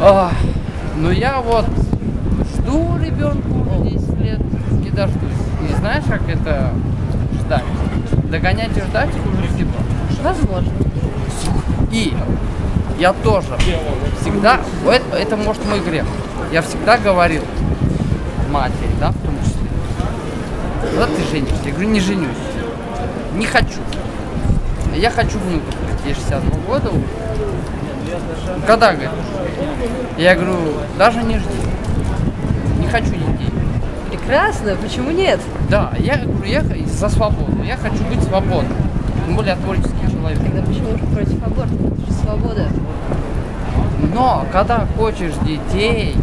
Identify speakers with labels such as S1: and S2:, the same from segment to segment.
S1: А, ну я вот жду ребенка уже 10 лет, не дождусь. И знаешь, как это ждать? Догонять и ждать уже типа.
S2: Возможно.
S1: И я тоже всегда, это, это может мой грех, я всегда говорил матери, да, в том числе, когда ты женишься, я говорю, не женюсь, не хочу. Я хочу внуков, ей 62 года. Когда, говорит? Я говорю, даже не жди. Не хочу детей.
S2: Прекрасно, почему нет?
S1: Да, я говорю, я за свободу. Я хочу быть свободным. Тем более я творческий человек.
S2: Тогда почему же против аборта? Это же свобода.
S1: Но когда хочешь детей,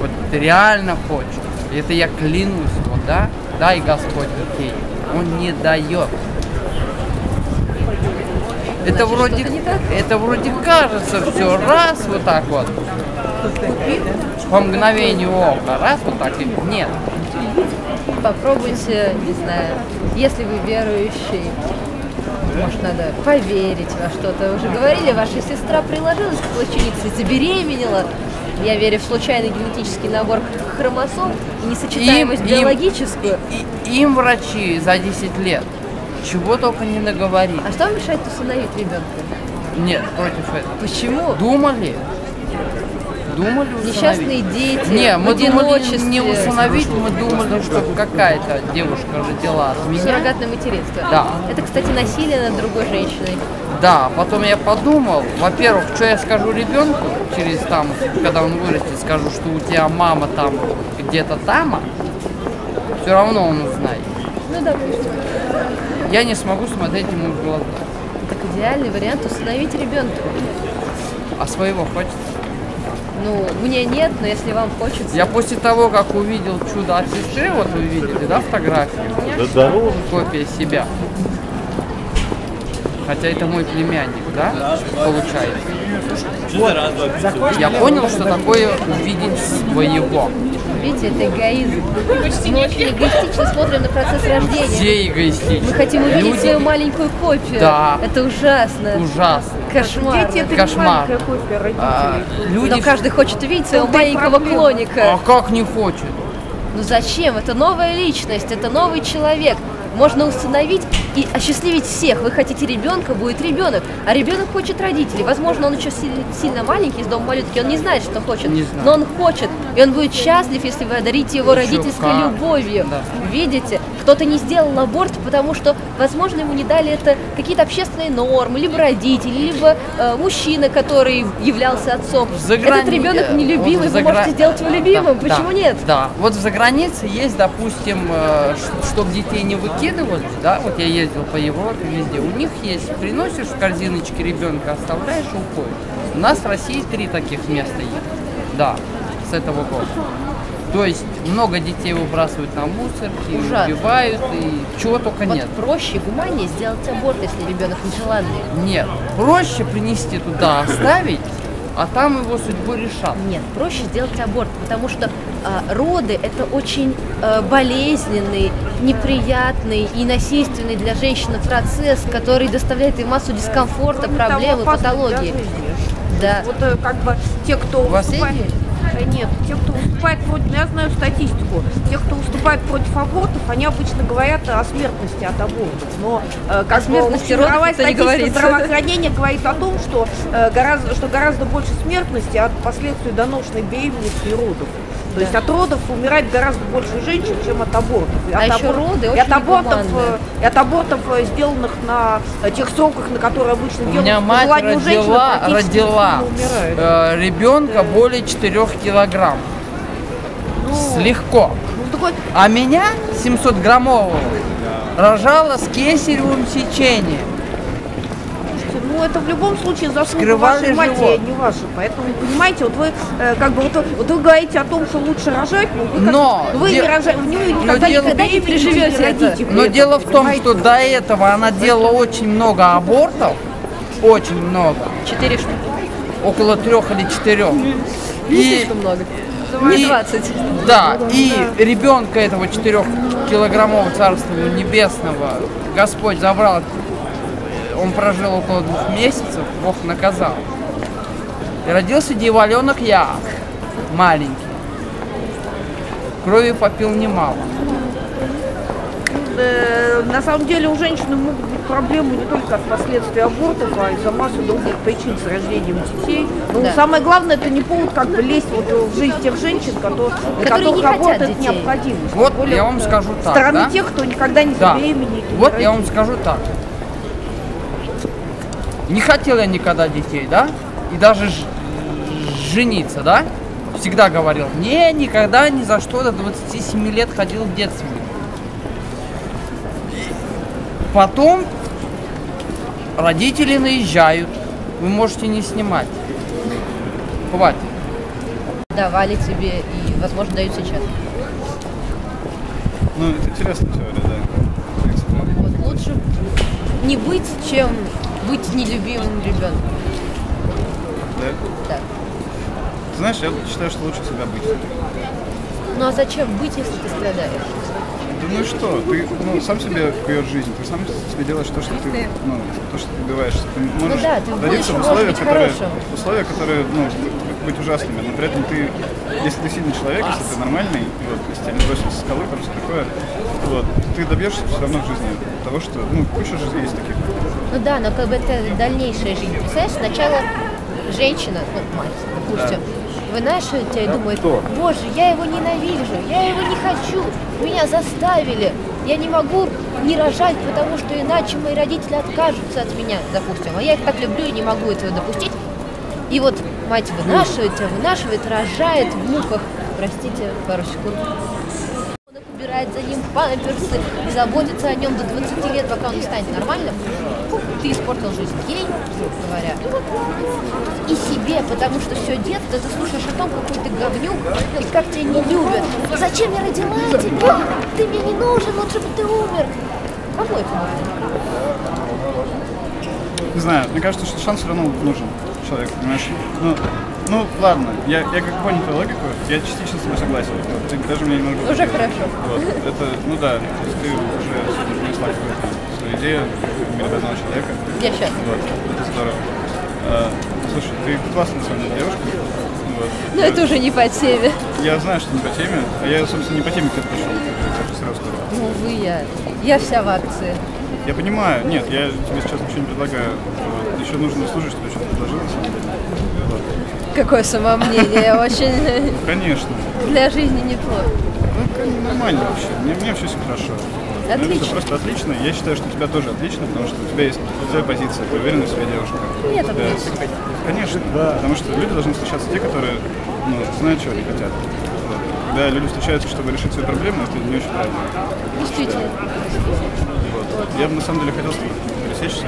S1: вот реально хочешь, это я клянусь, вот, да, дай Господь детей, Он не дает. Это
S2: Значит,
S1: вроде, это вроде кажется все раз вот так вот, по мгновению ока, раз вот так и нет.
S2: Попробуйте, не знаю, если вы верующий, может, надо поверить во что-то. Уже говорили, ваша сестра приложилась к плаченице, забеременела. Я верю в случайный генетический набор хромосом и несочетаемость
S1: Им- им-
S2: биологическую.
S1: И- им врачи за 10 лет чего только не наговорили.
S2: А что мешает усыновить ребенка?
S1: Нет, против этого.
S2: Почему?
S1: Думали? Думали усыновить?
S2: Несчастные дети,
S1: Не, мы думали не усыновить, мы думали, что какая-то девушка родила от меня.
S2: Суррогатное материнство.
S1: Да.
S2: Это, кстати, насилие над другой женщиной.
S1: Да, потом я подумал, во-первых, что я скажу ребенку через там, когда он вырастет, скажу, что у тебя мама там где-то там, все равно он узнает.
S2: Ну, допустим.
S1: Я не смогу смотреть ему в глаза.
S2: Так идеальный вариант усыновить ребенка.
S1: А своего хочется.
S2: Ну, мне нет, но если вам хочется.
S1: Я после того, как увидел чудо от сестры, вот вы видели, да, фотографию?
S3: Да здорово.
S1: Копия себя. Хотя это мой племянник, да, получается. Я понял, что такое увидеть своего.
S2: Видите, это эгоизм. Мы очень эгоистично смотрим на процесс рождения.
S1: Все эгоистичны.
S2: Мы хотим увидеть
S1: Люди
S2: свою маленькую копию.
S1: Да.
S2: Это ужасно.
S1: ужасно.
S2: Кошмар.
S4: Дети это
S1: Кошмар.
S4: не маленькая копия родителей.
S1: А, люди...
S2: Но каждый хочет увидеть своего маленького
S4: проблема.
S2: клоника.
S1: А как не хочет?
S2: Ну зачем? Это новая личность, это новый человек. Можно установить и осчастливить всех. Вы хотите ребенка, будет ребенок. А ребенок хочет родителей. Возможно, он еще си- сильно маленький, из дома малютки, он не знает, что хочет.
S1: Не знаю.
S2: Но он хочет. И он будет счастлив, если вы одарите его
S1: Еще
S2: родительской
S1: как.
S2: любовью.
S1: Да.
S2: Видите? Кто-то не сделал аборт, потому что, возможно, ему не дали это какие-то общественные нормы, либо родители, либо э, мужчина, который являлся отцом.
S1: За грани-
S2: Этот ребенок
S1: э,
S2: нелюбимый,
S1: вот
S2: вы
S1: за гра-
S2: можете сделать его любимым.
S1: Да,
S2: Почему
S1: да,
S2: нет?
S1: Да, вот за границей есть, допустим, чтобы детей не выкидывали, да, вот я ездил по Европе везде, у них есть, приносишь в корзиночке ребенка, оставляешь и уходишь. У нас в России три таких места есть, да, с этого года. То есть много детей выбрасывают на мусорки,
S2: Ужасно.
S1: убивают и чего только
S2: Вот
S1: нет.
S2: проще, гуманнее сделать аборт, если ребенок нежеланный.
S1: Нет, проще принести туда, оставить, а там его судьбу решат.
S2: Нет, проще сделать аборт, потому что а, роды это очень а, болезненный, неприятный и насильственный для женщины процесс, который доставляет ей массу дискомфорта, проблем и патологии. Да.
S4: Вот э, как бы те, кто
S1: У вас
S4: выступает... Нет, те, кто выступает против, ну, я знаю статистику, те, кто выступает против абортов, они обычно говорят о смертности от абортов. Но э, как
S2: смертности родов
S4: мировая статистика здравоохранения говорит о том, что, э, гораздо, что гораздо больше смертности от последствий доношенной беременности и родов. То есть от родов умирает гораздо больше женщин, чем от абортов. И
S2: А
S4: от
S2: еще
S4: абор-
S2: роды
S4: и
S2: очень
S4: от абортов, и от абортов, сделанных на тех сроках, на которые обычно
S1: У
S4: делают
S1: меня
S4: по
S1: мать
S4: желанию женщины,
S1: родила, родила э, ребенка более 4 килограмм.
S4: Ну,
S1: Легко.
S4: ну, такой,
S1: А меня 700 граммового рожала с кесаревым сечением.
S4: Ну это в любом случае заслуга
S1: Скрывали
S4: вашей матери,
S1: живот.
S4: а не ваша. Поэтому, понимаете, вот вы э, как бы вот, вы- вот вы говорите о том, что лучше рожать, но вы, как-
S1: Но
S4: вы
S1: де-
S4: не рожаете, вы никогда,
S1: но дело-
S4: никогда не
S2: переживете
S4: родите
S2: это.
S4: при
S1: Но
S4: этом,
S1: дело в том, что до этого она делала очень много абортов, очень много,
S2: Четыре штуки.
S1: около трех или четырех.
S2: Не
S1: И
S2: слишком много. Не
S1: И-
S2: 20.
S1: Да, и ребенка этого 4-килограммового царства небесного Господь забрал. Он прожил около двух месяцев, Бог наказал. И родился дьяволенок я, маленький. Крови попил немало.
S4: Э, на самом деле у женщины могут быть проблемы не только от последствий абортов, а из-за массы других причин с рождением детей. Но
S2: Да.
S4: самое главное, это не повод как бы лезть вот в жизнь тех женщин, которые, для
S2: Которые не
S4: которых аборт это необходимость.
S1: Вот я вам скажу так,
S4: стороны
S1: да?
S4: тех, кто никогда не
S1: Да.
S4: забеременеет. и не
S1: Вот я вам скажу так. Не хотел я никогда детей, да? И даже ж- жениться, да? Всегда говорил, не, никогда ни за что до 27 лет ходил в детстве. Потом родители наезжают, вы можете не снимать. Хватит.
S2: Давали тебе и, возможно, дают сейчас.
S3: Ну, это интересная теория, да.
S2: Вот лучше не быть, чем быть нелюбимым ребенком.
S3: Да?
S2: Да.
S3: Ты знаешь, я считаю, что лучше всегда быть.
S2: Ну а зачем быть, если ты страдаешь?
S3: Думаю, что ты ну, сам себе куешь жизнь, ты сам себе делаешь то, что ты, ну, то, что ты добиваешься. Ты можешь
S2: да, ты
S3: родиться в условиях, которые, условия, которые, ну, быть ужасными, но при этом ты, если ты сильный человек, если ты нормальный, вот, если тебя не бросят со скалы, там все такое, вот, ты добьешься все равно в жизни того, что, ну, куча жизней есть таких.
S2: Ну да, но как бы это дальнейшая жизнь. Представляешь, сначала женщина, ну, мать, допустим, вынашивает тебя и думает, боже, я его ненавижу, я его не хочу, меня заставили, я не могу не рожать, потому что иначе мои родители откажутся от меня, допустим, а я их так люблю и не могу этого допустить. И вот мать вынашивает тебя, вынашивает, рожает в муках, простите, пару секунд, он убирает за ним памперсы и заботится о нем до 20 лет, пока он не станет нормальным, ты испортил жизнь ей, говоря, и себе, потому что все детство ты слушаешь о том, какой ты говнюк и как тебя не любят. Зачем я родила тебя? Ты мне не нужен, лучше бы ты умер. Кому это нужно?
S3: Не знаю, мне кажется, что шанс все равно нужен человеку, понимаешь? Ну, ну ладно, я, я как понял твою логику, я частично с тобой согласен. Вот, ты даже мне немного...
S2: Уже хорошо.
S3: Вот, это, ну да, то есть ты уже принесла какую-то свою идею мировозного человека.
S2: Я сейчас.
S3: Вот, это здорово. А, слушай, ты классная на самом деле девушка. Вот.
S2: Но это уже не по теме.
S3: Я знаю, что не по теме, а я, собственно, не по теме к этому пришел, как я сразу сказал.
S2: Увы, я. Я вся в акции.
S3: Я понимаю, нет, я тебе сейчас ничего не предлагаю. Вот, еще нужно услышать, что я что-то предложил, на самом деле. Вот.
S2: Какое самомнение. Очень
S3: Конечно.
S2: для жизни неплохо.
S3: Ну, нормально вообще. Мне, мне все хорошо. Вот.
S2: Отлично.
S3: это просто отлично. Я считаю, что у тебя тоже отлично, потому что у тебя есть своя позиция, ты уверенная в себе девушка.
S2: Нет,
S3: Да. Конечно, да. Потому что люди должны встречаться те, которые ну, знают, чего они хотят. Вот. Когда люди встречаются, чтобы решить свои проблемы, это не очень правильно.
S2: Действительно.
S3: Вот. Я бы на самом деле хотел с тобой пересечься,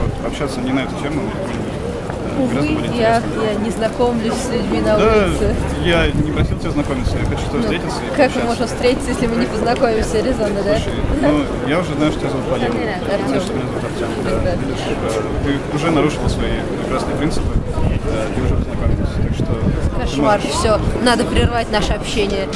S3: вот, общаться не на эту тему, но э, гораздо
S2: Увы, я,
S3: интересно.
S2: я не знакомлюсь с людьми на
S3: Да,
S2: улице.
S3: я не просил тебя знакомиться, я хочу с тобой встретиться
S2: Как мы можем встретиться, если мы не познакомимся? Резонно, да?
S3: Слушай, ну, я уже знаю, что тебя зовут.
S2: Артём.
S3: Знаешь, что меня зовут Артем. Да. Видишь, э, ты уже нарушила свои прекрасные принципы, э, ты уже познакомилась. Так что...
S2: Кошмар, все, надо прервать наше общение.